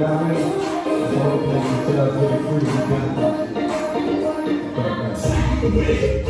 really free.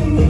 I'm